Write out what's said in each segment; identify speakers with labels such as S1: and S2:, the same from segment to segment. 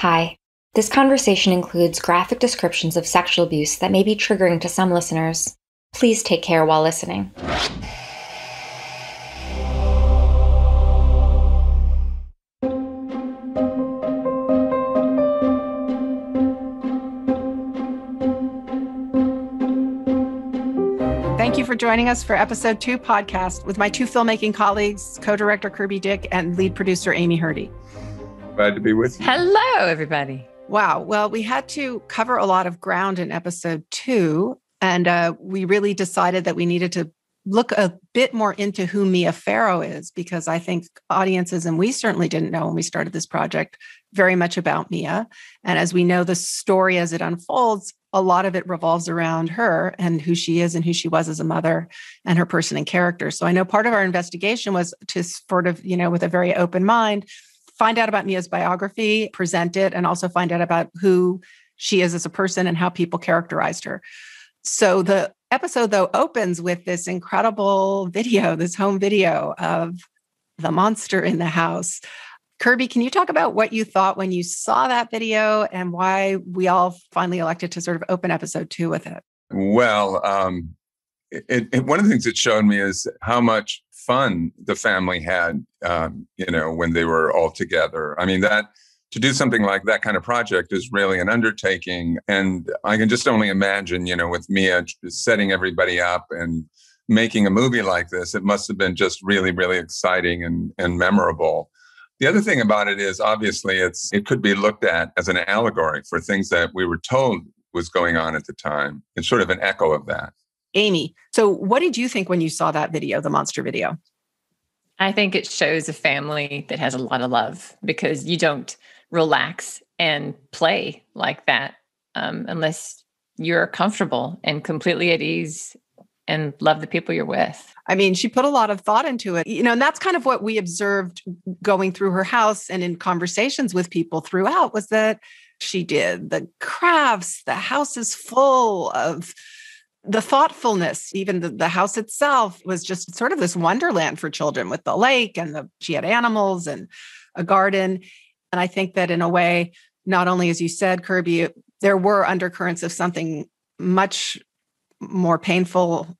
S1: Hi. This conversation includes graphic descriptions of sexual abuse that may be triggering to some listeners. Please take care while listening.
S2: Thank you for joining us for episode two podcast with my two filmmaking colleagues, co director Kirby Dick and lead producer Amy Herdy.
S3: Glad to be with you.
S4: Hello, everybody.
S2: Wow. Well, we had to cover a lot of ground in episode two, and uh, we really decided that we needed to look a bit more into who Mia Farrow is because I think audiences, and we certainly didn't know when we started this project very much about Mia. And as we know the story as it unfolds, a lot of it revolves around her and who she is and who she was as a mother and her person and character. So I know part of our investigation was to sort of, you know, with a very open mind, find out about Mia's biography, present it, and also find out about who she is as a person and how people characterized her. So the episode, though, opens with this incredible video, this home video of the monster in the house. Kirby, can you talk about what you thought when you saw that video and why we all finally elected to sort of open episode two with it?
S3: Well, um, it, it, one of the things it showed me is how much fun the family had, um, you know, when they were all together. I mean, that to do something like that kind of project is really an undertaking. And I can just only imagine, you know, with Mia setting everybody up and making a movie like this, it must have been just really, really exciting and, and memorable. The other thing about it is obviously it's it could be looked at as an allegory for things that we were told was going on at the time. It's sort of an echo of that.
S2: Amy, so what did you think when you saw that video, the monster video?
S4: I think it shows a family that has a lot of love because you don't relax and play like that um, unless you're comfortable and completely at ease and love the people you're with.
S2: I mean, she put a lot of thought into it, you know, and that's kind of what we observed going through her house and in conversations with people throughout was that she did the crafts, the house is full of the thoughtfulness even the, the house itself was just sort of this wonderland for children with the lake and the she had animals and a garden. And i think that in a way not only as you said kirby there were undercurrents of something much more painful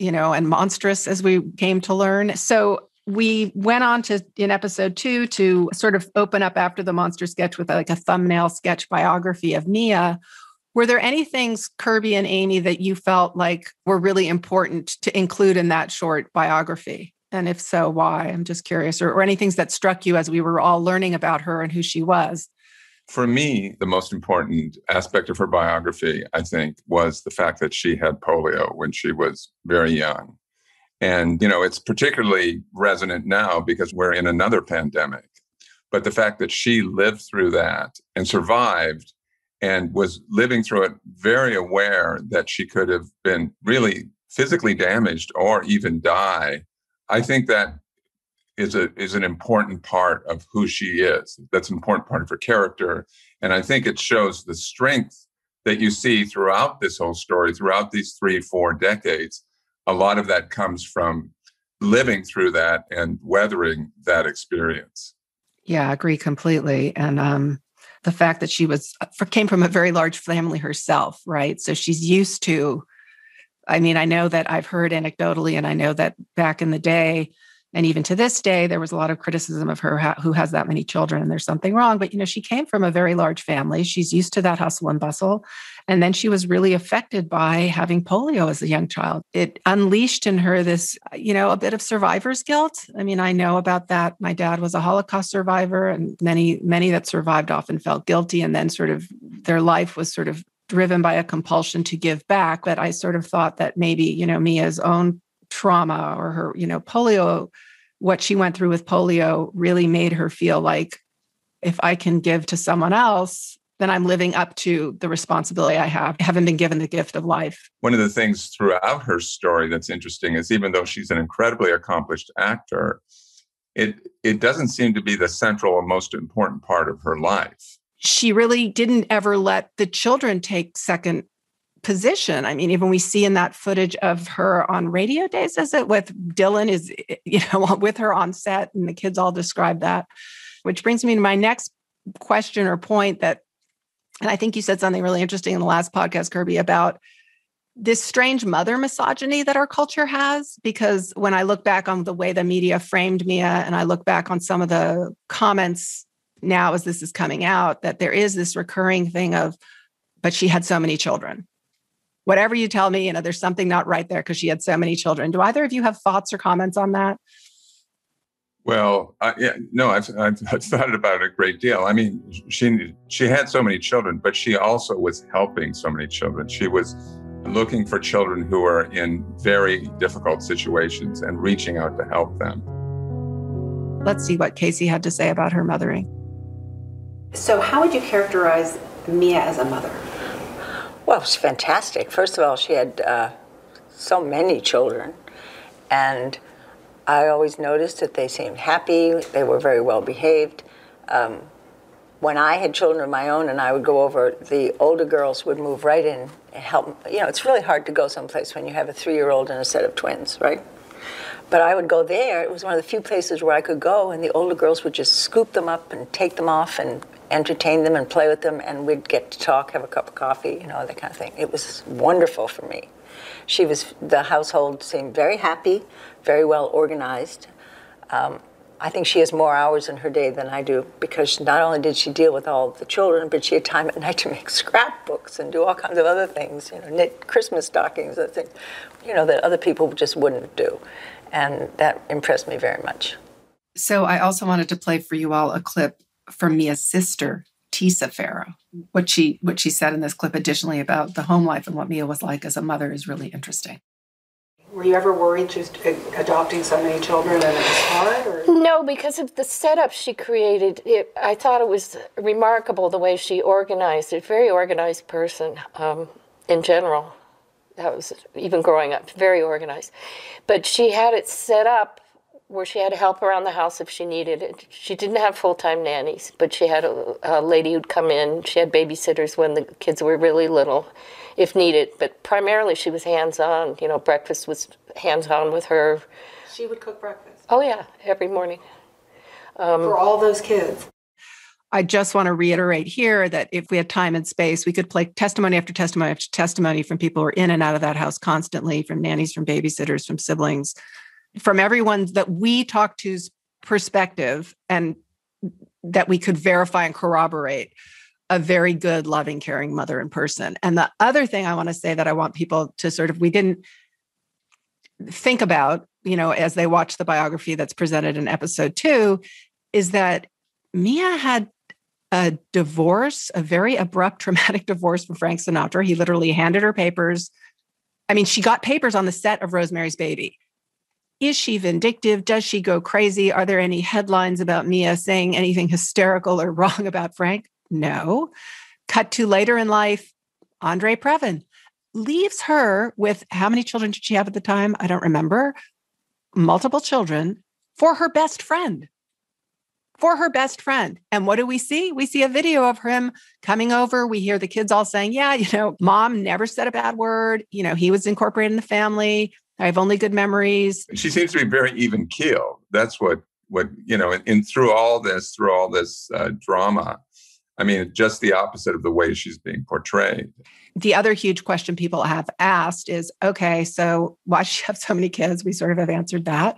S2: you know and monstrous as we came to learn. So we went on to in episode two to sort of open up after the monster sketch with like a thumbnail sketch biography of mia were there any things, Kirby and Amy, that you felt like were really important to include in that short biography? And if so, why? I'm just curious. Or, or any things that struck you as we were all learning about her and who she was?
S3: For me, the most important aspect of her biography, I think, was the fact that she had polio when she was very young. And, you know, it's particularly resonant now because we're in another pandemic. But the fact that she lived through that and survived and was living through it very aware that she could have been really physically damaged or even die. I think that is a is an important part of who she is. That's an important part of her character. And i think it shows the strength that you see throughout this whole story throughout these three four decades. A lot of that comes from living through that and weathering that experience.
S2: Yeah I agree completely. And um the fact that she was uh, came from a very large family herself, right? So she's used to. I mean, I know that I've heard anecdotally, and I know that back in the day, and even to this day, there was a lot of criticism of her who has that many children, and there's something wrong. But you know, she came from a very large family. She's used to that hustle and bustle, and then she was really affected by having polio as a young child. It unleashed in her this, you know, a bit of survivor's guilt. I mean, I know about that. My dad was a Holocaust survivor, and many, many that survived often felt guilty. And then sort of their life was sort of driven by a compulsion to give back. But I sort of thought that maybe, you know, Mia's own trauma or her, you know, polio, what she went through with polio really made her feel like if I can give to someone else, then I'm living up to the responsibility I have, having been given the gift of life.
S3: One of the things throughout her story that's interesting is even though she's an incredibly accomplished actor, it it doesn't seem to be the central and most important part of her life.
S2: She really didn't ever let the children take second position. I mean, even we see in that footage of her on radio days, is it with Dylan is you know with her on set, and the kids all describe that. Which brings me to my next question or point that, and I think you said something really interesting in the last podcast, Kirby, about this strange mother misogyny that our culture has. Because when I look back on the way the media framed Mia and I look back on some of the comments now as this is coming out, that there is this recurring thing of, but she had so many children. Whatever you tell me, you know, there's something not right there because she had so many children. Do either of you have thoughts or comments on that?
S3: Well, uh, yeah, no, I've, I've, I've thought about it a great deal. I mean, she she had so many children, but she also was helping so many children. She was looking for children who are in very difficult situations and reaching out to help them.
S2: Let's see what Casey had to say about her mothering.
S5: So, how would you characterize Mia as a mother?
S6: Well, she's fantastic. First of all, she had uh, so many children, and I always noticed that they seemed happy. They were very well behaved. Um, when I had children of my own and I would go over, the older girls would move right in and help. You know, it's really hard to go someplace when you have a three-year-old and a set of twins, right? But I would go there. It was one of the few places where I could go, and the older girls would just scoop them up and take them off and entertain them and play with them, and we'd get to talk, have a cup of coffee, you know, that kind of thing. It was wonderful for me. She was, the household seemed very happy, very well organized. Um, I think she has more hours in her day than I do because not only did she deal with all the children, but she had time at night to make scrapbooks and do all kinds of other things, you know, knit Christmas stockings, and things, you know, that other people just wouldn't do. And that impressed me very much.
S2: So I also wanted to play for you all a clip from Mia's sister, Tisa Farrow. What she what she said in this clip additionally about the home life and what Mia was like as a mother is really interesting.
S5: Were you ever worried just adopting so many children and it was hard? Or?
S7: No, because of the setup she created. It, I thought it was remarkable the way she organized it. Very organized person um, in general. That was even growing up, very organized. But she had it set up where she had help around the house if she needed it. She didn't have full time nannies, but she had a, a, lady who'd come in. She had babysitters when the kids were really little, if needed. But primarily, she was hands on. You know, breakfast was hands on with her.
S5: She would cook breakfast.
S7: Oh yeah, every morning.
S5: Um, For all those kids.
S2: I just want to reiterate here that if we had time and space, we could play testimony after testimony after testimony from people who are in and out of that house constantly, from nannies, from babysitters, from siblings from everyone that we talk to's perspective and that we could verify and corroborate a very good, loving, caring mother in person. And the other thing I want to say that I want people to sort of, we didn't think about, you know, as they watch the biography that's presented in episode two, is that Mia had a divorce, a very abrupt, traumatic divorce from Frank Sinatra. He literally handed her papers. I mean, she got papers on the set of Rosemary's Baby. Is she vindictive? Does she go crazy? Are there any headlines about Mia saying anything hysterical or wrong about Frank? No. Cut to later in life, Andre Previn leaves her with how many children did she have at the time? I don't remember. Multiple children for her best friend. For her best friend. And what do we see? We see a video of him coming over. We hear the kids all saying, Yeah, you know, mom never said a bad word. You know, he was incorporated in the family. I have only good memories.
S3: She seems to be very even keel. That's what what you know. And, and through all this, through all this uh, drama, I mean, just the opposite of the way she's being portrayed.
S2: The other huge question people have asked is, okay, so why does she have so many kids? We sort of have answered that.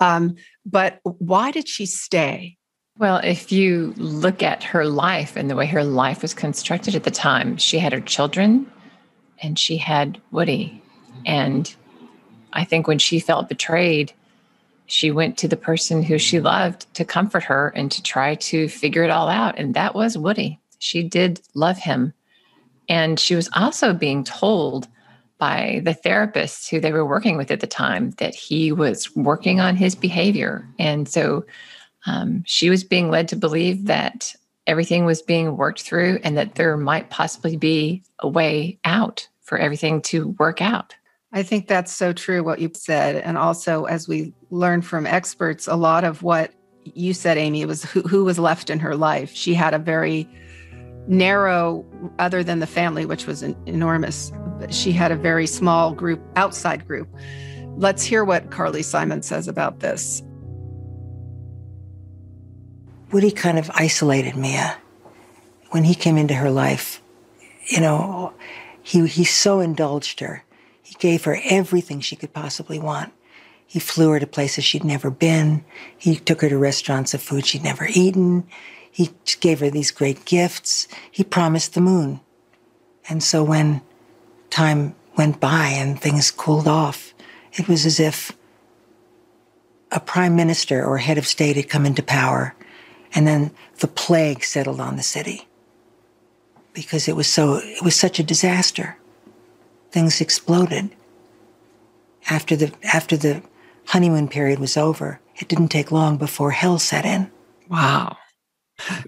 S2: Um, but why did she stay?
S4: Well, if you look at her life and the way her life was constructed at the time, she had her children and she had Woody. And I think when she felt betrayed, she went to the person who she loved to comfort her and to try to figure it all out. And that was Woody. She did love him. And she was also being told by the therapists who they were working with at the time that he was working on his behavior. And so um, she was being led to believe that everything was being worked through and that there might possibly be a way out for everything to work out.
S2: I think that's so true what you said. And also, as we learn from experts, a lot of what you said, Amy, was who, who was left in her life. She had a very narrow, other than the family, which was an enormous, she had a very small group, outside group. Let's hear what Carly Simon says about this.
S8: Woody kind of isolated Mia. When he came into her life, you know, he, he so indulged her. He gave her everything she could possibly want. He flew her to places she'd never been. He took her to restaurants of food she'd never eaten. He gave her these great gifts. He promised the moon. And so when time went by and things cooled off, it was as if a prime minister or head of state had come into power and then the plague settled on the city because it was so it was such a disaster. Things exploded. After the after the honeymoon period was over it didn't take long before hell set in.
S2: Wow.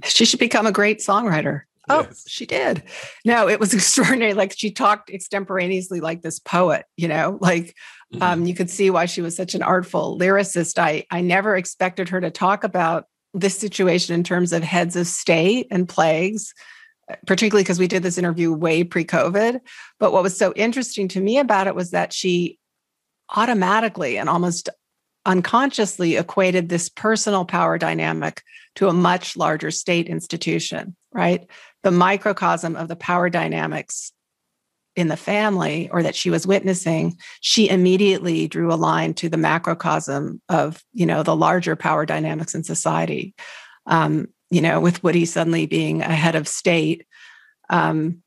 S2: She should become a great songwriter. Oh yes. she did. No it was extraordinary. Like she talked extemporaneously like this poet you know? Like mm-hmm. um, you could see why she was such an artful lyricist. I i never expected her to talk about this situation in terms of heads of state and plagues, particularly because we did this interview way pre COVID. But what was so interesting to me about it was that she automatically and almost unconsciously equated this personal power dynamic to a much larger state institution, right? The microcosm of the power dynamics in the family or that she was witnessing she immediately drew a line to the macrocosm of you know the larger power dynamics in society. Um, you know with woody suddenly being a head of state um,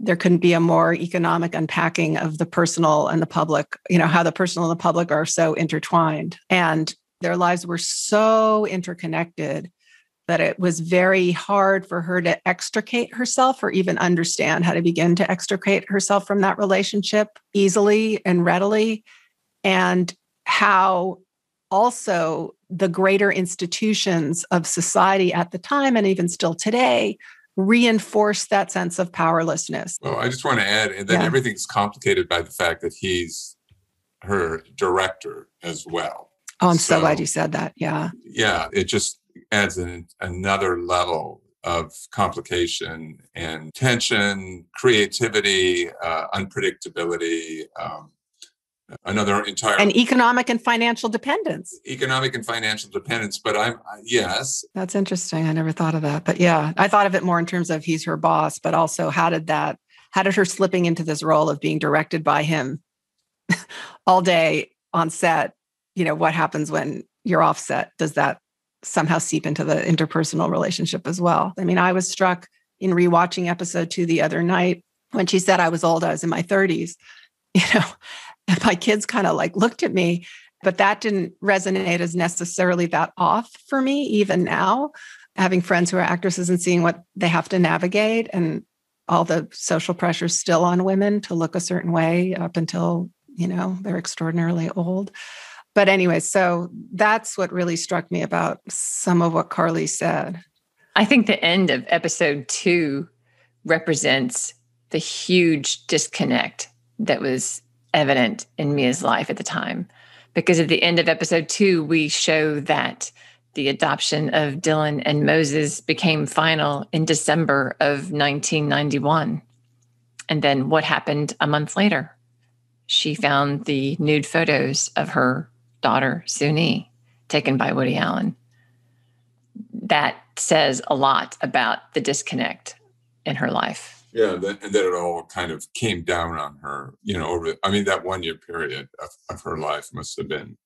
S2: there couldn't be a more economic unpacking of the personal and the public you know how the personal and the public are so intertwined. And their lives were so interconnected that it was very hard for her to extricate herself or even understand how to begin to extricate herself from that relationship easily and readily. And how also the greater institutions of society at the time and even still today reinforce that sense of powerlessness.
S3: Well, I just want to add that yeah. everything's complicated by the fact that he's her director as well.
S2: Oh, I'm so, so glad you said that. Yeah.
S3: Yeah. It just adds an, another level of complication and tension, creativity, uh, unpredictability, um, another entire
S2: and economic and financial dependence.
S3: Economic and financial dependence, but I'm yes.
S2: That's interesting. I never thought of that, but yeah, I thought of it more in terms of he's her boss, but also how did that? How did her slipping into this role of being directed by him all day on set? You know what happens when you're offset? Does that somehow seep into the interpersonal relationship as well. I mean, I was struck in rewatching episode two the other night when she said I was old, I was in my 30s. You know, my kids kind of like looked at me, but that didn't resonate as necessarily that off for me, even now, having friends who are actresses and seeing what they have to navigate and all the social pressures still on women to look a certain way up until, you know, they're extraordinarily old but anyway, so that's what really struck me about some of what Carly said.
S4: I think the end of episode two represents the huge disconnect that was evident in Mia's life at the time. Because at the end of episode two, we show that the adoption of Dylan and Moses became final in December of 1991. And then what happened a month later? She found the nude photos of her daughter, Soon-Yi, taken by Woody Allen. That says a lot about the disconnect in her life.
S3: Yeah, that, and that it all kind of came down on her, you know, over, I mean, that one year period of, of her life must have been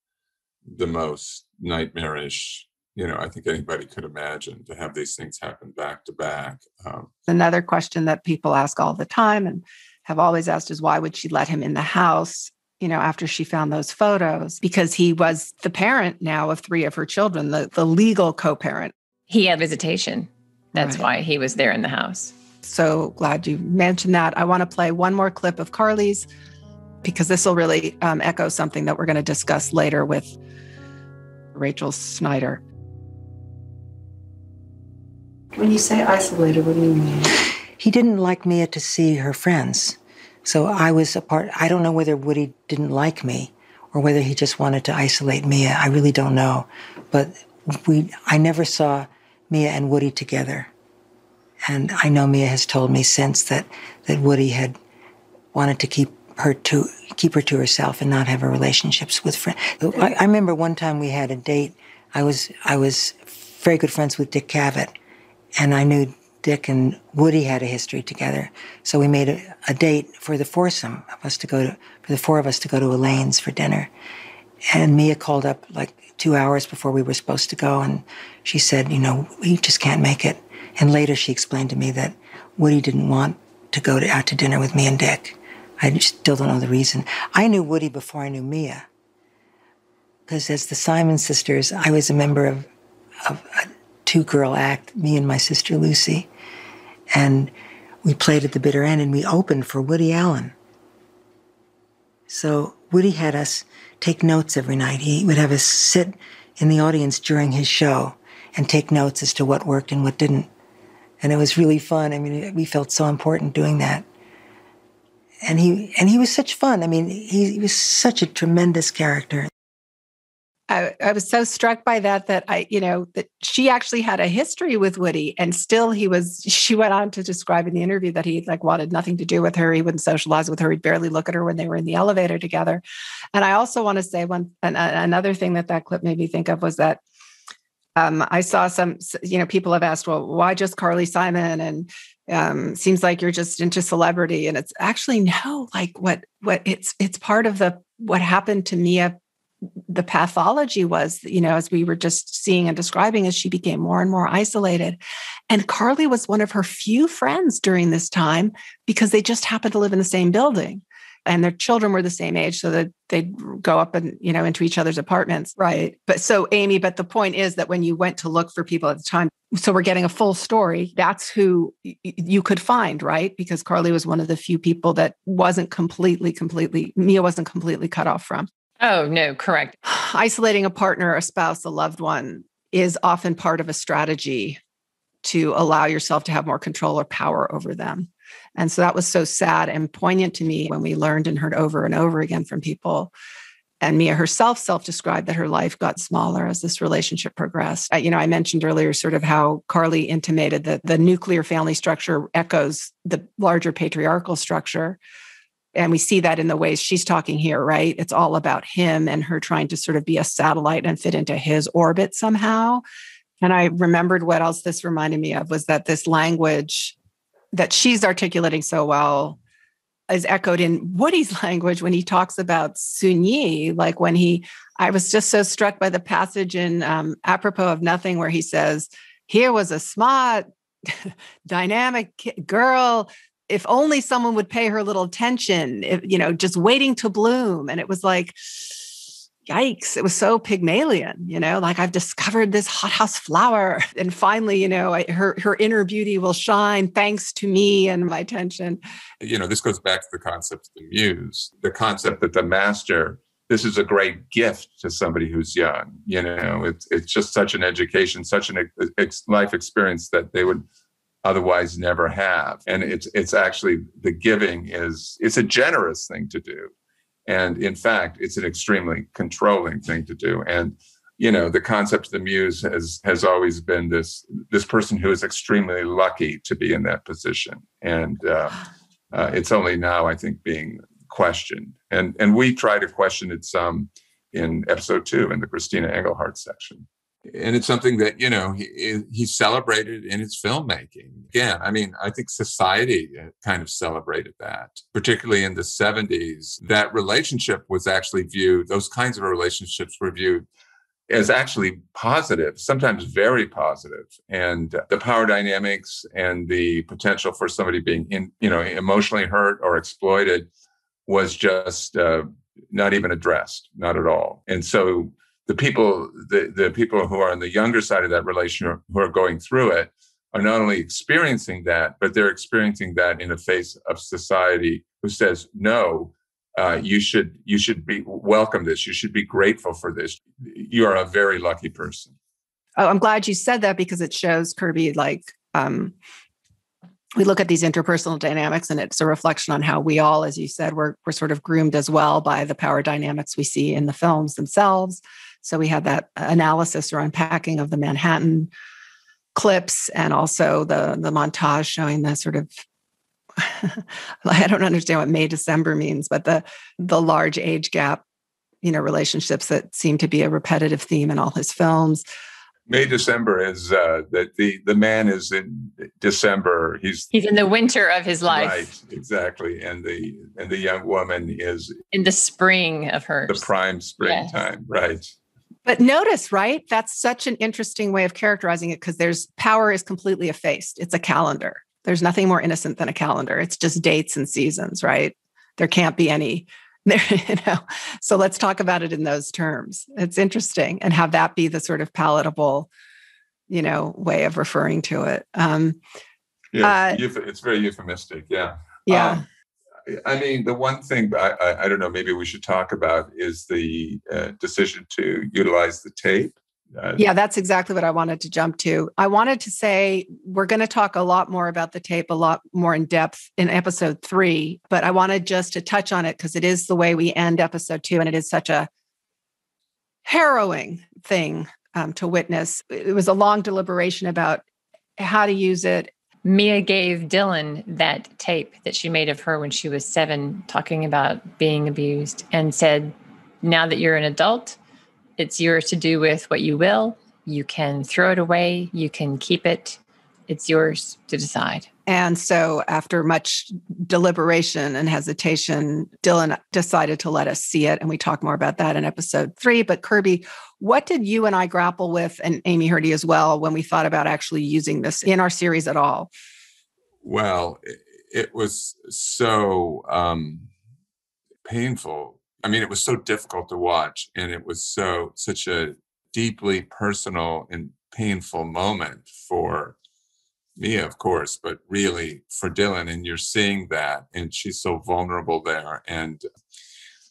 S3: the most nightmarish, you know, I think anybody could imagine to have these things happen back to back. Um,
S2: Another question that people ask all the time and have always asked is why would she let him in the house? You know, after she found those photos, because he was the parent now of three of her children, the, the legal co parent.
S4: He had visitation. That's right. why he was there in the house.
S2: So glad you mentioned that. I want to play one more clip of Carly's because this will really um, echo something that we're going to discuss later with Rachel Snyder.
S5: When you say isolated, what do you mean?
S8: He didn't like Mia to see her friends. So I was a part, I don't know whether Woody didn't like me or whether he just wanted to isolate Mia. I really don't know. But we, I never saw Mia and Woody together. And I know Mia has told me since that, that Woody had wanted to keep her to keep her to herself and not have her relationships with friends. I, I remember one time we had a date. I was I was very good friends with Dick Cavett, and I knew Dick and Woody had a history together. So we made a, a, date for the foursome of us to go to, for the four of us to go to Elaine's for dinner. And Mia called up like two hours before we were supposed to go, and she said, you know, we just can't make it. And later she explained to me that Woody didn't want to go to, out to dinner with me and Dick. I still don't know the reason. I knew Woody before I knew Mia. Because as the Simon sisters, I was a member of, of two girl act, me and my sister Lucy. And we played at the bitter end and we opened for Woody Allen. So Woody had us take notes every night. He would have us sit in the audience during his show and take notes as to what worked and what didn't. And it was really fun. I mean, we felt so important doing that. And he and he was such fun. I mean, he, he was such a tremendous character.
S2: I, I, was so struck by that that I, you know, that she actually had a history with Woody, and still he was. She went on to describe in the interview that he like wanted nothing to do with her. He wouldn't socialize with her. He'd barely look at her when they were in the elevator together. And I also want to say one an, another thing that that clip made me think of was that um, I saw some, you know, people have asked, well, why just Carly Simon? And um, seems like you're just into celebrity, and it's actually no, like what what it's it's part of the what happened to Mia the pathology was, you know, as we were just seeing and describing, as she became more and more isolated. And Carly was one of her few friends during this time because they just happened to live in the same building. And their children were the same age so that they'd go up and you know into each other's apartments. Right. But so amy but the point is that when you went to look for people at the time so we're getting a full story that's who you could find right? Because carly was one of the few people that wasn't completely completely mia wasn't completely cut off from
S4: Oh, no, correct.
S2: Isolating a partner, a spouse, a loved one is often part of a strategy to allow yourself to have more control or power over them. And so that was so sad and poignant to me when we learned and heard over and over again from people. And Mia herself self described that her life got smaller as this relationship progressed. Uh, you know, I mentioned earlier sort of how Carly intimated that the nuclear family structure echoes the larger patriarchal structure and we see that in the ways she's talking here, right? It's all about him and her trying to sort of be a satellite and fit into his orbit somehow. And I remembered what else this reminded me of was that this language that she's articulating so well is echoed in Woody's language when he talks about Soon-Yi. Like when he, I was just so struck by the passage in um, Apropos of Nothing where he says, Here was a smart, dynamic girl if only someone would pay her a little attention, if, you know, just waiting to bloom. And it was like, yikes, it was so Pygmalion, you know, like I've discovered this hothouse flower. And finally, you know, I, her, her inner beauty will shine thanks to me and my attention.
S3: You know, this goes back to the concept of the muse, the concept that the master this is a great gift to somebody who's young. You know, it's it's just such an education, such an ex- life experience that they would otherwise never have. And it's it's actually the giving is it's a generous thing to do. And in fact, it's an extremely controlling thing to do. And you know, the concept of the muse has has always been this this person who is extremely lucky to be in that position. And uh, uh, it's only now, I think, being questioned. And and we try to question it some in episode two in the Christina Engelhardt section and it's something that you know he, he celebrated in his filmmaking. Again i mean i think society uh, kind of celebrated that particularly in the 70s that relationship was actually viewed those kinds of relationships were viewed as actually positive sometimes very positive. And the power dynamics and the potential for somebody being in you know emotionally hurt or exploited was just uh, not even addressed not at all. And so the people the, the people who are on the younger side of that relationship who are going through it are not only experiencing that but they're experiencing that in the face of society who says no uh, you should you should be welcome this. You should be grateful for this. You are a very lucky person.
S2: Oh i'm glad you said that because it shows kirby like um, we look at these interpersonal dynamics and it's a reflection on how we all as you said we're, we're sort of groomed as well by the power dynamics we see in the films themselves so we had that analysis or unpacking of the Manhattan clips and also the the montage showing the sort of I don't understand what May December means, but the the large age gap, you know, relationships that seem to be a repetitive theme in all his films.
S3: May December is uh, that the the man is in December. He's
S4: he's in the winter of his life.
S3: Right, exactly. And the and the young woman is
S4: in the spring of hers.
S3: The prime springtime, yes. right.
S2: But notice, right? That's such an interesting way of characterizing it because there's power is completely effaced. It's a calendar. There's nothing more innocent than a calendar. It's just dates and seasons, right? There can't be any there, you know. So let's talk about it in those terms. It's interesting and have that be the sort of palatable, you know, way of referring to it. Um,
S3: yeah, uh, it's very euphemistic. Yeah.
S2: Yeah. Um,
S3: I mean, the one thing I, I, I, don't know, maybe we should talk about is the uh, decision to utilize the tape.
S2: Uh, yeah, that's exactly what I wanted to jump to. I wanted to say we're going to talk a lot more about the tape, a lot more in depth in episode three, but I wanted just to touch on it because it is the way we end episode two, and it is such a harrowing thing um, to witness. It was a long deliberation about how to use it.
S4: Mia gave Dylan that tape that she made of her when she was seven, talking about being abused, and said, Now that you're an adult, it's yours to do with what you will. You can throw it away, you can keep it. It's yours to decide.
S2: And so, after much deliberation and hesitation, Dylan decided to let us see it. And we talk more about that in episode three. But, Kirby, what did you and I grapple with, and Amy Herdy as well, when we thought about actually using this in our series at all?
S3: Well, it was so um, painful I mean, it was so difficult to watch, and it was so such a deeply personal and painful moment for me, of course, but really for Dylan. And you're seeing that, and she's so vulnerable there. And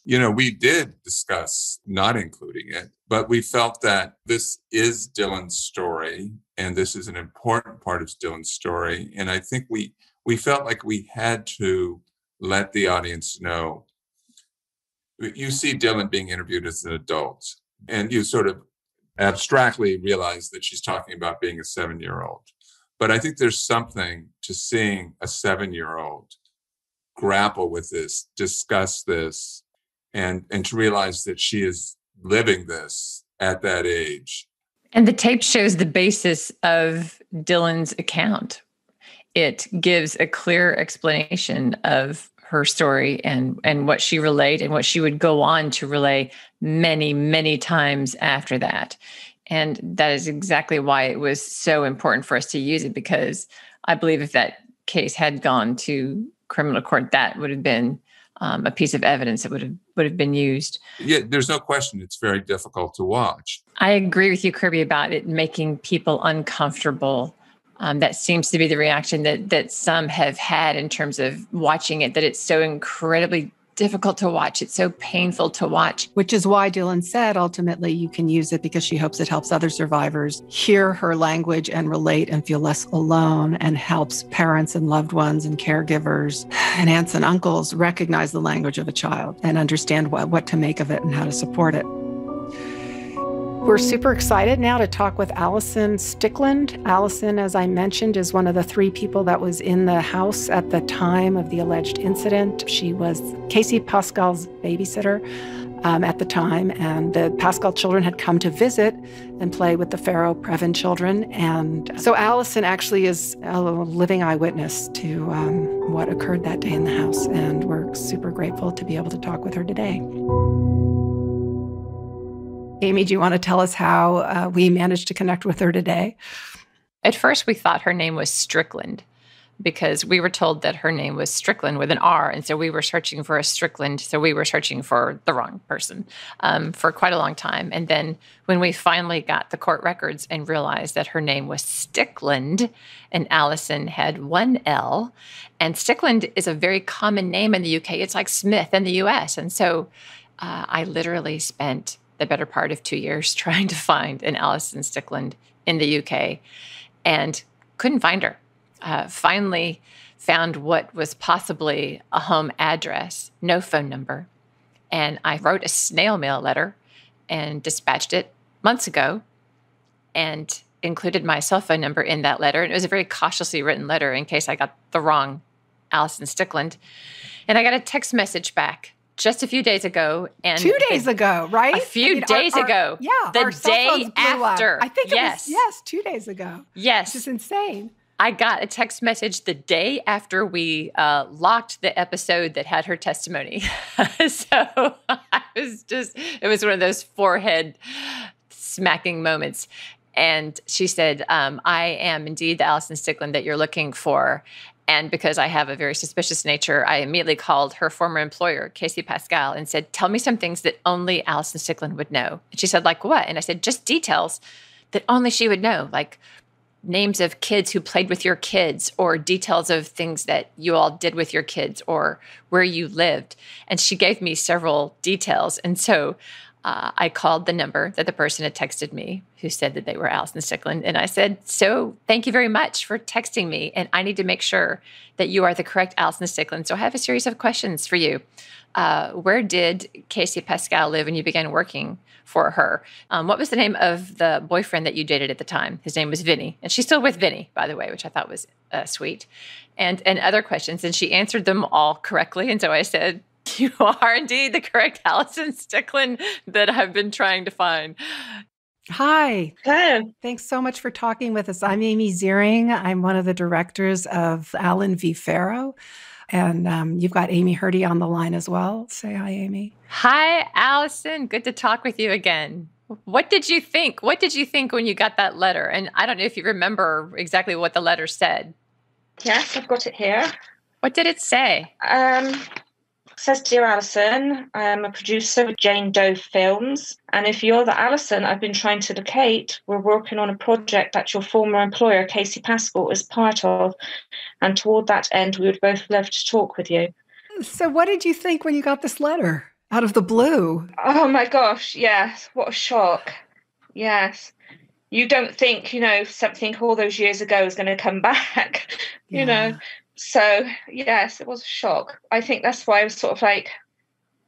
S3: you know, we did discuss not including it, but we felt that this is Dylan's story, and this is an important part of Dylan's story. And I think we we felt like we had to let the audience know you see Dylan being interviewed as an adult, and you sort of abstractly realize that she's talking about being a seven year old. But I think there's something to seeing a seven year old grapple with this, discuss this, and, and to realize that she is living this at that age.
S4: And the tape shows the basis of Dylan's account. It gives a clear explanation of her story and and what she relayed and what she would go on to relay many many times after that and that is exactly why it was so important for us to use it because i believe if that case had gone to criminal court that would have been um, a piece of evidence that would have would have been used
S3: yeah there's no question it's very difficult to watch
S4: i agree with you kirby about it making people uncomfortable um, that seems to be the reaction that that some have had in terms of watching it. That it's so incredibly difficult to watch. It's so painful to watch.
S2: Which is why Dylan said ultimately you can use it because she hopes it helps other survivors hear her language and relate and feel less alone and helps parents and loved ones and caregivers and aunts and uncles recognize the language of a child and understand what, what to make of it and how to support it. We're super excited now to talk with Alison Stickland. Alison, as I mentioned, is one of the three people that was in the house at the time of the alleged incident. She was Casey Pascal's babysitter um, at the time, and the Pascal children had come to visit and play with the Farrow Previn children. And so Alison actually is a living eyewitness to um, what occurred that day in the house, and we're super grateful to be able to talk with her today. Amy, do you want to tell us how uh, we managed to connect with her today?
S4: At first, we thought her name was Strickland because we were told that her name was Strickland with an R. And so we were searching for a Strickland. So we were searching for the wrong person um, for quite a long time. And then when we finally got the court records and realized that her name was Stickland and Alison had one L, and Stickland is a very common name in the UK, it's like Smith in the US. And so uh, I literally spent the better part of two years trying to find an Alison Stickland in the UK and couldn't find her. Uh, finally, found what was possibly a home address, no phone number. And I wrote a snail mail letter and dispatched it months ago and included my cell phone number in that letter. And it was a very cautiously written letter in case I got the wrong Alison Stickland. And I got a text message back just a few days ago, and
S2: two days
S4: the,
S2: ago, right?
S4: A few I mean, days our, our, ago.
S2: Yeah,
S4: the day after.
S2: Up. I think yes, was, yes, two days ago.
S4: Yes,
S2: which is insane.
S4: I got a text message the day after we uh, locked the episode that had her testimony. so I was just, it was one of those forehead smacking moments. And she said, um, I am indeed the Alison Stickland that you're looking for. And because I have a very suspicious nature, I immediately called her former employer, Casey Pascal, and said, Tell me some things that only Alison Stickland would know. And she said, Like what? And I said, Just details that only she would know, like names of kids who played with your kids or details of things that you all did with your kids or where you lived. And she gave me several details. And so uh, I called the number that the person had texted me who said that they were Alison Stickland. And I said, So thank you very much for texting me. And I need to make sure that you are the correct Alison Stickland. So I have a series of questions for you. Uh, where did Casey Pascal live when you began working for her? Um, what was the name of the boyfriend that you dated at the time? His name was Vinny. And she's still with Vinny, by the way, which I thought was uh, sweet. And, and other questions. And she answered them all correctly. And so I said, you are indeed the correct Alison Stickland that I've been trying to find.
S2: Hi.
S9: Hello.
S2: Thanks so much for talking with us. I'm Amy Ziering. I'm one of the directors of Allen v. Farrow. And um, you've got Amy Herdy on the line as well. Say hi, Amy.
S4: Hi, Alison. Good to talk with you again. What did you think? What did you think when you got that letter? And I don't know if you remember exactly what the letter said.
S9: Yes, I've got it here.
S4: What did it say?
S9: Um, says Dear Alison, I am a producer of Jane Doe Films, and if you're the Alison I've been trying to locate, we're working on a project that your former employer, Casey Pascal, is part of, and toward that end, we would both love to talk with you.
S2: So, what did you think when you got this letter out of the blue?
S9: Oh my gosh, yes, what a shock. Yes. You don't think, you know, something all those years ago is going to come back, you yeah. know so yes, it was a shock. I think that's why I was sort of like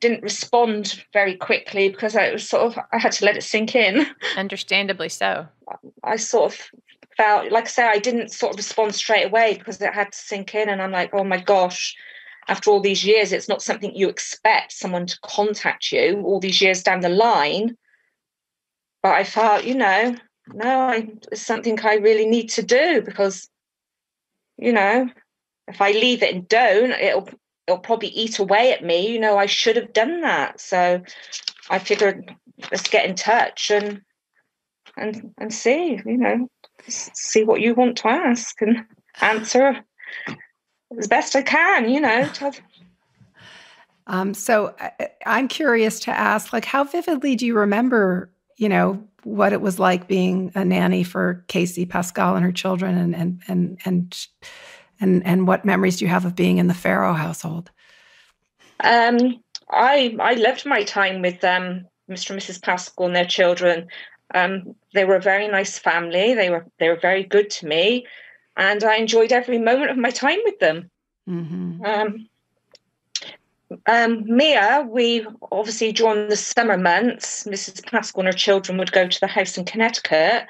S9: didn't respond very quickly because I was sort of I had to let it sink in.
S4: Understandably so.
S9: I sort of felt like I say I didn't sort of respond straight away because it had to sink in and I'm like, oh my gosh, after all these years, it's not something you expect someone to contact you all these years down the line. But I felt, you know, no, I, it's something I really need to do because, you know, if I leave it and don't, it'll it'll probably eat away at me. You know, I should have done that. So I figured let's get in touch and and and see, you know, see what you want to ask and answer as best I can, you know.
S2: um, so I, I'm curious to ask, like, how vividly do you remember, you know, what it was like being a nanny for Casey Pascal and her children, and and and and and and what memories do you have of being in the Farrow household?
S9: Um, I I loved my time with um, Mr. and Mrs. Pascal and their children. Um, they were a very nice family. They were they were very good to me, and I enjoyed every moment of my time with them. Mm-hmm. Um, um, Mia, we obviously during the summer months, Mrs. Pascal and her children would go to the house in Connecticut,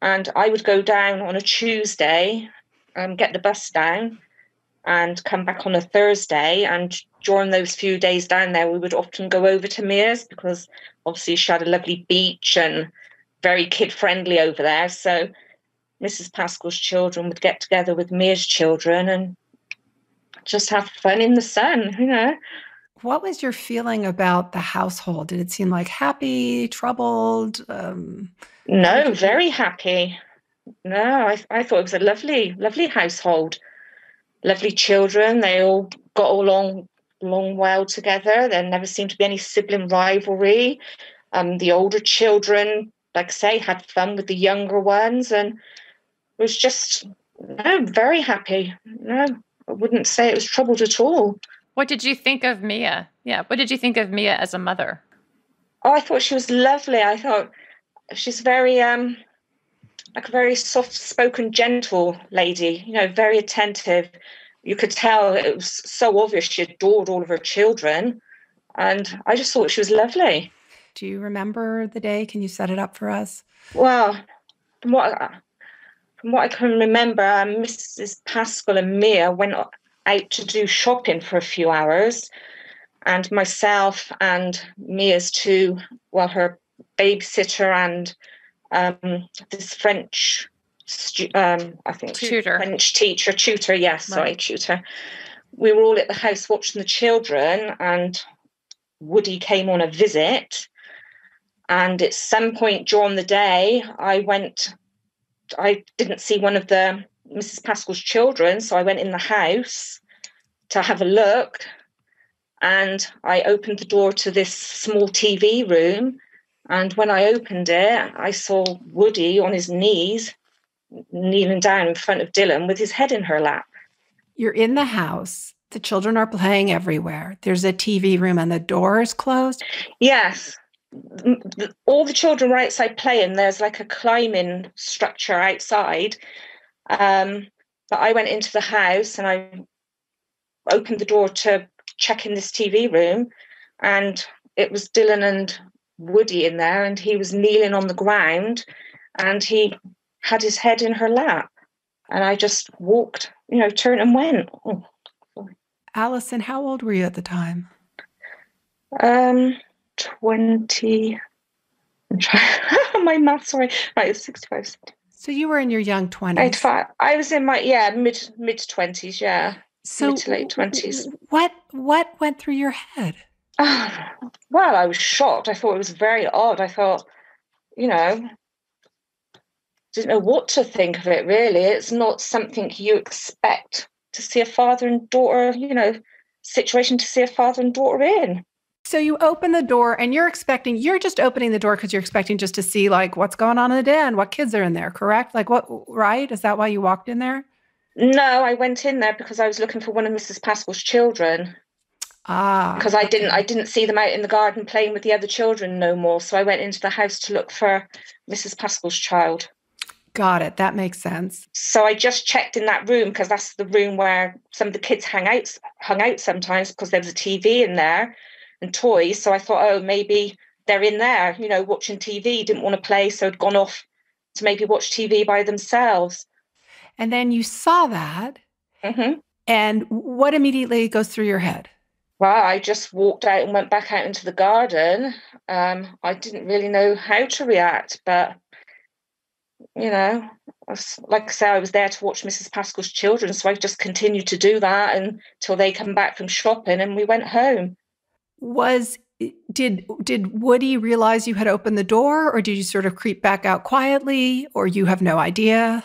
S9: and I would go down on a Tuesday um, get the bus down and come back on a Thursday. And during those few days down there, we would often go over to Mia's because obviously she had a lovely beach and very kid friendly over there. So Mrs. Pascal's children would get together with Mia's children and just have fun in the sun, you know.
S2: What was your feeling about the household? Did it seem like happy, troubled? Um,
S9: no, very happy. No, I, I thought it was a lovely, lovely household. Lovely children. They all got along along well together. There never seemed to be any sibling rivalry. Um, the older children, like I say, had fun with the younger ones and was just no, very happy. No, I wouldn't say it was troubled at all.
S4: What did you think of Mia? Yeah, what did you think of Mia as a mother?
S9: Oh, I thought she was lovely. I thought she's very um like a very soft spoken, gentle lady, you know, very attentive. You could tell it was so obvious she adored all of her children. And I just thought she was lovely.
S2: Do you remember the day? Can you set it up for us?
S9: Well, from what, from what I can remember, um, Mrs. Pascal and Mia went out to do shopping for a few hours. and myself and Mia's two, well, her babysitter and um, this French, stu- um, I think,
S4: Tutor.
S9: French teacher, tutor, yes, sorry, tutor. We were all at the house watching the children, and Woody came on a visit. And at some point during the day, I went, I didn't see one of the Mrs. Pascal's children, so I went in the house to have a look. And I opened the door to this small TV room. And when I opened it, I saw Woody on his knees, kneeling down in front of Dylan with his head in her lap.
S2: You're in the house. The children are playing everywhere. There's a TV room and the door is closed.
S9: Yes. All the children were outside playing. There's like a climbing structure outside. Um, but I went into the house and I opened the door to check in this TV room, and it was Dylan and Woody in there, and he was kneeling on the ground and he had his head in her lap. And I just walked, you know, turned and went. Oh,
S2: Alison, how old were you at the time?
S9: Um, 20. My math, sorry. Right, it's 65.
S2: So you were in your young 20s.
S9: 85. I was in my, yeah, mid mid 20s, yeah.
S2: so
S9: mid to late 20s.
S2: What what went through your head?
S9: Well, I was shocked. I thought it was very odd. I thought, you know, didn't know what to think of it really. It's not something you expect to see a father and daughter, you know, situation to see a father and daughter in.
S2: So you open the door and you're expecting you're just opening the door because you're expecting just to see like what's going on in the den, what kids are in there, correct? Like what right? Is that why you walked in there?
S9: No, I went in there because I was looking for one of Mrs. Pascal's children.
S2: Ah.
S9: because I didn't I didn't see them out in the garden playing with the other children no more. So I went into the house to look for Mrs. Pascal's child.
S2: Got it. That makes sense.
S9: So I just checked in that room because that's the room where some of the kids hang out hung out sometimes because there was a TV in there and toys. So I thought, oh, maybe they're in there, you know, watching TV, didn't want to play, so had gone off to maybe watch TV by themselves.
S2: And then you saw that
S9: hmm
S2: and what immediately goes through your head?
S9: Well, I just walked out and went back out into the garden. Um, I didn't really know how to react, but you know, like I say, I was there to watch Mrs. Pascal's children, so I just continued to do that until they come back from shopping, and we went home.
S2: Was did did Woody realize you had opened the door or did you sort of creep back out quietly or you have no idea?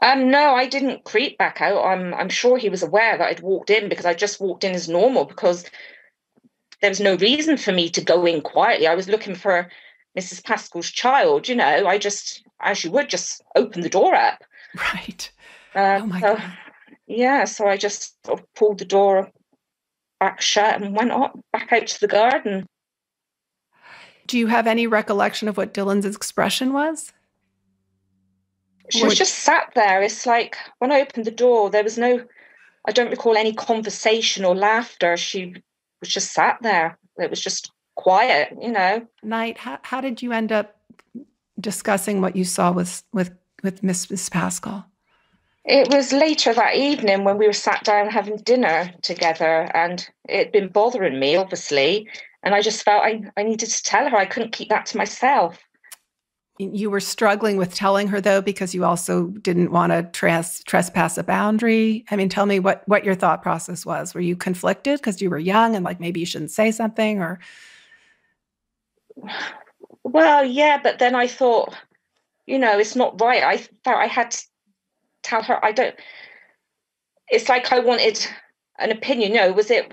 S9: Um, no, I didn't creep back out. I'm I'm sure he was aware that I'd walked in because I just walked in as normal because there was no reason for me to go in quietly. I was looking for Mrs. Pascal's child, you know. I just, as you would, just open the door up.
S2: Right.
S9: Uh,
S2: Oh my
S9: so,
S2: God.
S9: Yeah, so I just sort of pulled the door back shut and went up back out to the garden.
S2: Do you have any recollection of what Dylan's expression was?
S9: She was just sat there. It's like when I opened the door, there was no, I don't recall any conversation or laughter. She was just sat there. It was just quiet, you know.
S2: Night, how, how did you end up discussing what you saw with with with Miss Pascal?
S9: It was later that evening when we were sat down having dinner together, and it had been bothering me, obviously. And I just felt I, I needed to tell her. I couldn't keep that to myself.
S2: You were struggling with telling her though because you also didn't want to tres- trespass a boundary. I mean, tell me what what your thought process was. Were you conflicted because you were young and like maybe you shouldn't say something or
S9: Well, yeah, but then I thought, you know, it's not right. I felt I had to tell her I don't. It's like I wanted an opinion. You know, was it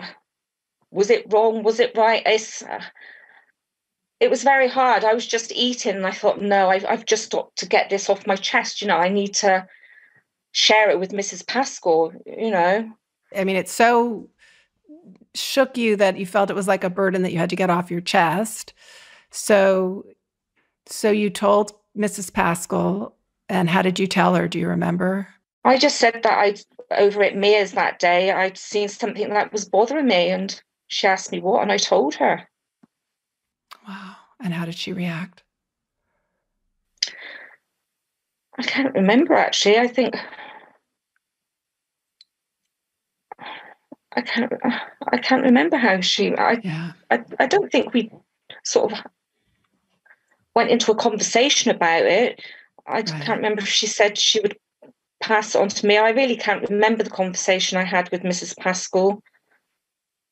S9: was it wrong? Was it right? It's, uh, it was very hard. I was just eating, and I thought, no, I've I've just got to get this off my chest. You know, I need to share it with Mrs. Pascal. You know,
S2: I mean, it so shook you that you felt it was like a burden that you had to get off your chest. So, so you told Mrs. Pascal, and how did you tell her? Do you remember?
S9: I just said that I'd over at Mia's that day. I'd seen something that was bothering me, and she asked me what, and I told her.
S2: Wow. And how did she react?
S9: I can't remember actually. I think I can't. I can't remember how she. I,
S2: yeah.
S9: I, I don't think we sort of went into a conversation about it. I right. can't remember if she said she would pass it on to me. I really can't remember the conversation I had with Mrs. Pascal.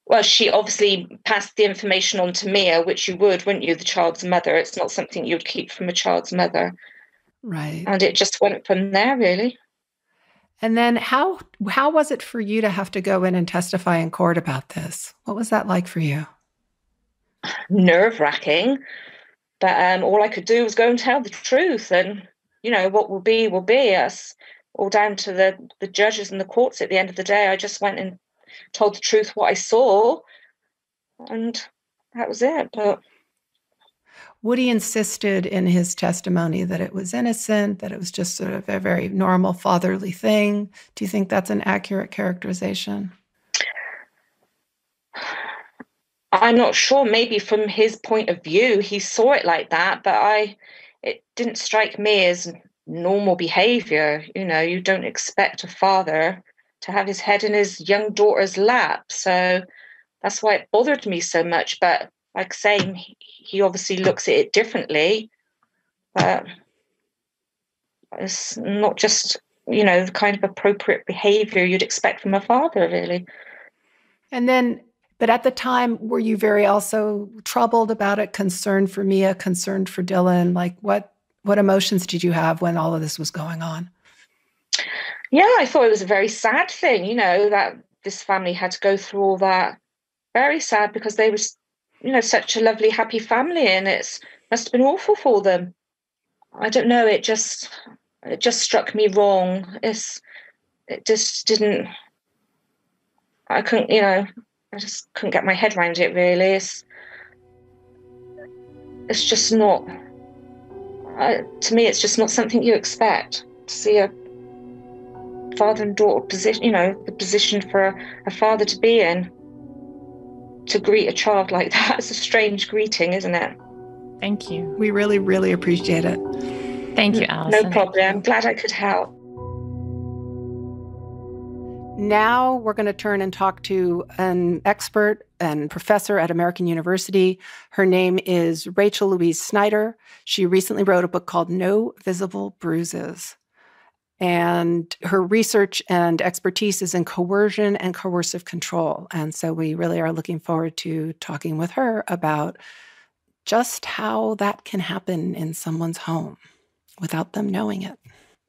S9: Well, she obviously passed the information on to Mia, which you would, wouldn't you, the child's mother? It's not something you'd keep from a child's mother.
S2: Right.
S9: And it just went from there, really.
S2: And then how how was it for you to have to go in and testify in court about this? What was that like for you?
S9: Nerve wracking. But um, all I could do was go and tell the truth and you know, what will be will be us all down to the the judges and the courts at the end of the day. I just went and told the truth what I saw and that was it. But
S2: Woody insisted in his testimony that it was innocent, that it was just sort of a very normal fatherly thing. Do you think that's an accurate characterization?
S9: I'm not sure. Maybe from his point of view, he saw it like that, but I, it didn't strike me as normal behavior. You know, you don't expect a father to have his head in his young daughter's lap. So that's why it bothered me so much. But like saying he obviously looks at it differently but it's not just you know the kind of appropriate behavior you'd expect from a father really
S2: and then but at the time were you very also troubled about it concerned for mia concerned for dylan like what what emotions did you have when all of this was going on
S9: yeah i thought it was a very sad thing you know that this family had to go through all that. Very sad because they was you know such a lovely happy family and it's must have been awful for them. I don't know it just it just struck me wrong. It's it just didn't i couldn't you know i just couldn't get my head around it really. It's it's just not uh, to me it's just not something you expect to see a father and daughter position you know the position for a, a father to be in to greet a child like that. It's a strange greeting, isn't it?
S4: Thank you.
S2: We really, really appreciate it.
S4: Thank you, Alison.
S9: No problem. I'm glad I could help.
S2: Now we're going to turn and talk to an expert and professor at American University. Her name is Rachel Louise Snyder. She recently wrote a book called No Visible Bruises. And her research and expertise is in coercion and coercive control. And so we really are looking forward to talking with her about just how that can happen in someone's home without them knowing it.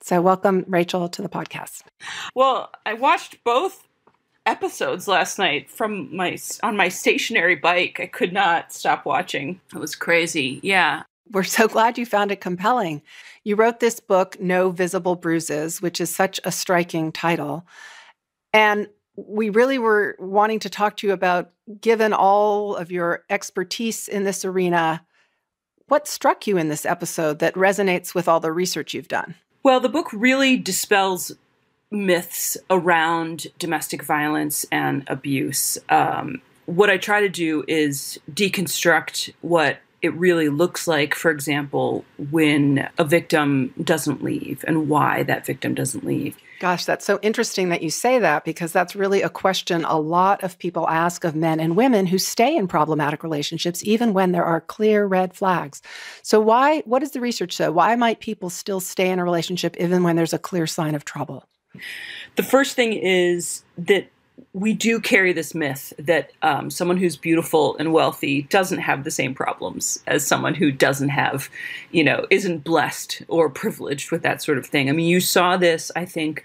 S2: So, welcome, Rachel, to the podcast.
S10: Well, I watched both episodes last night from my on my stationary bike. I could not stop watching. It was crazy. Yeah.
S2: We're so glad you found it compelling. You wrote this book, No Visible Bruises, which is such a striking title. And we really were wanting to talk to you about, given all of your expertise in this arena, what struck you in this episode that resonates with all the research you've done?
S10: Well, the book really dispels myths around domestic violence and abuse. Um, what I try to do is deconstruct what it really looks like, for example, when a victim doesn't leave and why that victim doesn't leave.
S2: Gosh, that's so interesting that you say that because that's really a question a lot of people ask of men and women who stay in problematic relationships, even when there are clear red flags. So, why, what does the research say? Why might people still stay in a relationship even when there's a clear sign of trouble?
S10: The first thing is that we do carry this myth that um, someone who's beautiful and wealthy doesn't have the same problems as someone who doesn't have, you know, isn't blessed or privileged with that sort of thing. I mean, you saw this, I think,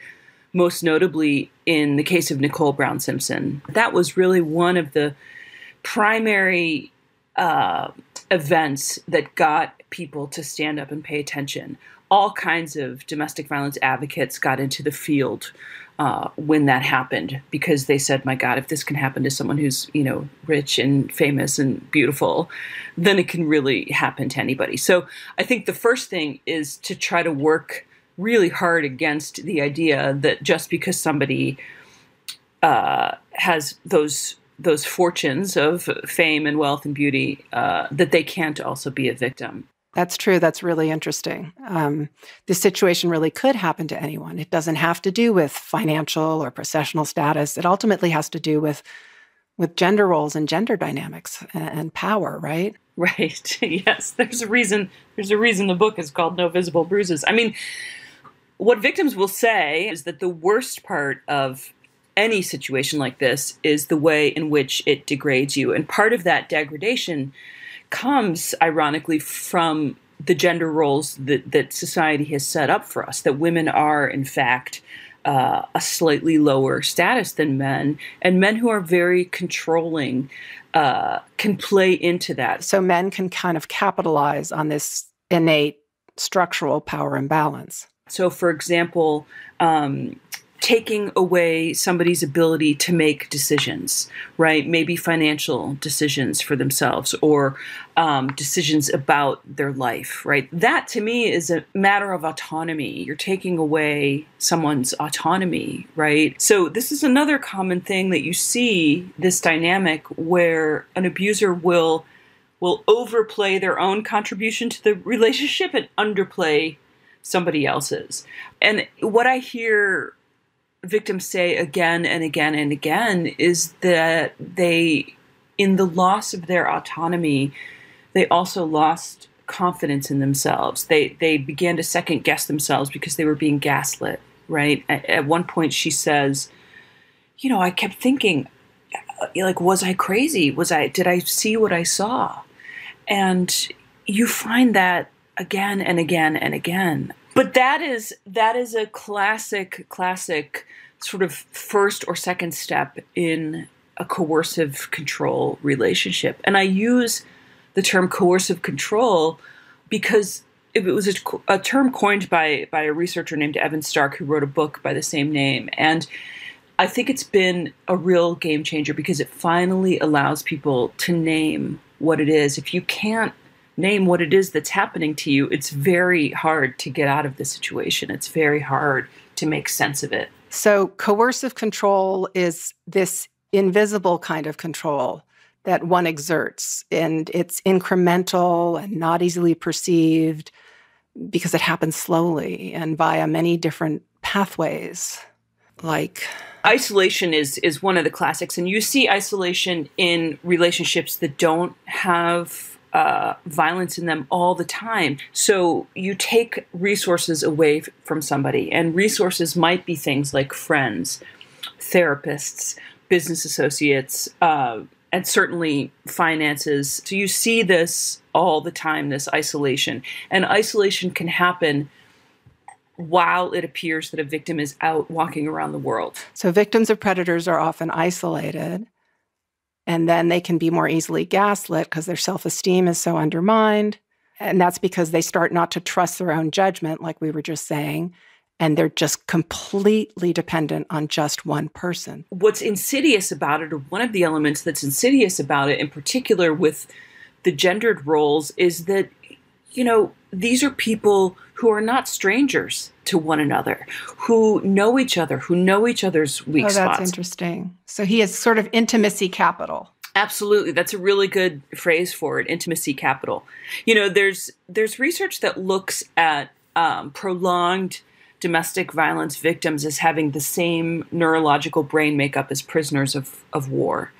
S10: most notably in the case of Nicole Brown Simpson. That was really one of the primary uh, events that got people to stand up and pay attention. All kinds of domestic violence advocates got into the field uh, when that happened because they said, "My God, if this can happen to someone who's you know rich and famous and beautiful, then it can really happen to anybody." So I think the first thing is to try to work really hard against the idea that just because somebody uh, has those those fortunes of fame and wealth and beauty, uh, that they can't also be a victim.
S2: That's true. That's really interesting. Um, this situation really could happen to anyone. It doesn't have to do with financial or professional status. It ultimately has to do with with gender roles and gender dynamics and, and power, right?
S10: Right. yes. There's a reason there's a reason the book is called No Visible Bruises. I mean, what victims will say is that the worst part of any situation like this is the way in which it degrades you. And part of that degradation comes, ironically, from the gender roles that, that society has set up for us, that women are, in fact, uh, a slightly lower status than men, and men who are very controlling uh, can play into that.
S2: So men can kind of capitalize on this innate structural power imbalance.
S10: So, for example, um, taking away somebody's ability to make decisions, right? Maybe financial decisions for themselves or um, decisions about their life, right? That to me is a matter of autonomy. You're taking away someone's autonomy, right? So, this is another common thing that you see this dynamic where an abuser will will overplay their own contribution to the relationship and underplay somebody else's. And what I hear victims say again and again and again is that they, in the loss of their autonomy, they also lost confidence in themselves. They they began to second guess themselves because they were being gaslit. Right. At, at one point, she says, "You know, I kept thinking, uh, like, was I crazy? Was I? Did I see what I saw?" And you find that again and again and again but that is that is a classic classic sort of first or second step in a coercive control relationship and i use the term coercive control because it was a, a, term coined by by a researcher named Evan Stark who wrote a book by the same name and I think it's been a real game changer because it finally allows people to name what it is. If you can't name what it is that's happening to you, it's very hard to get out of the situation. It's very hard to make sense of it.
S2: So, coercive control is this invisible kind of control that one exerts, and it's incremental and not easily perceived because it happens slowly and via many different pathways. Like
S10: isolation is is one of the classics, and you see isolation in relationships that don't have uh, violence in them all the time. So you take resources away from somebody, and resources might be things like friends, therapists, business associates, uh, and certainly finances. So you see this all the time this isolation. And isolation can happen while it appears that a victim is out walking around the world.
S2: So victims of predators are often isolated and then they can be more easily gaslit because their self esteem is so undermined. And that's because they start not to trust their own judgment, like we were just saying. And they're just completely dependent on just one person.
S10: What's insidious about it, or one of the elements that's insidious about it, in particular with the gendered roles, is that, you know, these are people who are not strangers to one another, who know each other, who know each other's weak
S2: oh,
S10: spots.
S2: That's interesting. So he is sort of intimacy capital.
S10: Absolutely, that's a really good phrase for it. Intimacy capital. You know, there's there's research that looks at um, prolonged domestic violence victims as having the same neurological brain makeup as prisoners of, of war.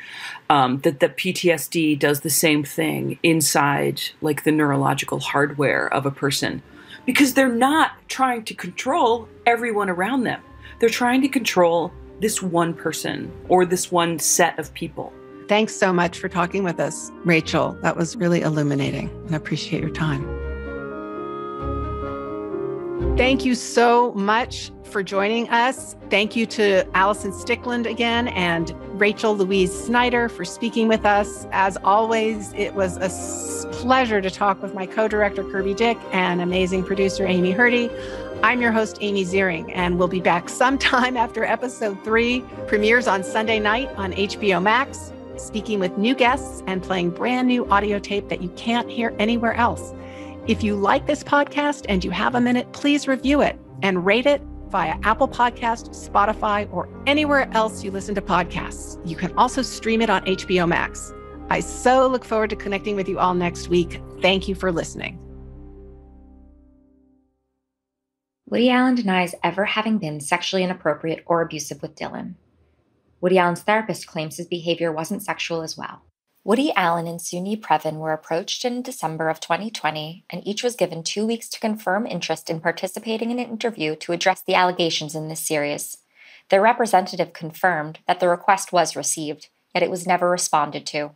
S10: Um, that the PTSD does the same thing inside, like the neurological hardware of a person because they're not trying to control everyone around them. They're trying to control this one person or this one set of people.
S2: Thanks so much for talking with us, Rachel. That was really illuminating and appreciate your time. Thank you so much for joining us. Thank you to Alison Stickland again and Rachel Louise Snyder for speaking with us. As always, it was a pleasure to talk with my co director, Kirby Dick, and amazing producer, Amy Herdy. I'm your host, Amy Ziering, and we'll be back sometime after episode three premieres on Sunday night on HBO Max, speaking with new guests and playing brand new audio tape that you can't hear anywhere else. If you like this podcast and you have a minute, please review it and rate it via Apple Podcast, Spotify, or anywhere else you listen to podcasts. You can also stream it on HBO Max. I so look forward to connecting with you all next week. Thank you for listening.
S1: Woody Allen denies ever having been sexually inappropriate or abusive with Dylan. Woody Allen's therapist claims his behavior wasn't sexual as well. Woody Allen and Soon-Yi Previn were approached in December of 2020, and each was given two weeks to confirm interest in participating in an interview to address the allegations in this series. Their representative confirmed that the request was received, yet it was never responded to.